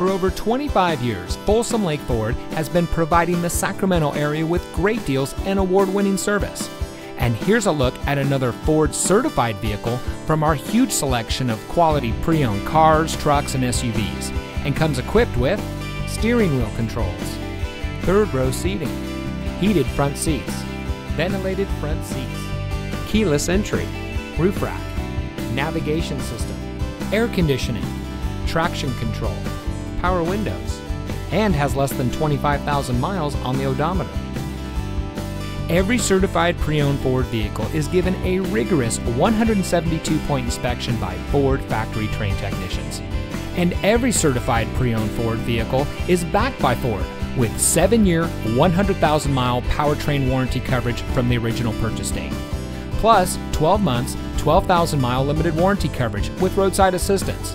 For over 25 years, Folsom Lake Ford has been providing the Sacramento area with great deals and award winning service. And here's a look at another Ford certified vehicle from our huge selection of quality pre owned cars, trucks, and SUVs, and comes equipped with steering wheel controls, third row seating, heated front seats, ventilated front seats, keyless entry, roof rack, navigation system, air conditioning, traction control, power windows, and has less than 25,000 miles on the odometer. Every certified pre owned Ford vehicle is given a rigorous 172 point inspection by Ford factory trained technicians. And every certified pre owned Ford vehicle is backed by Ford with 7 year, 100,000 mile powertrain warranty coverage from the original purchase date. Plus, 12 months, 12,000 mile limited warranty coverage with roadside assistance.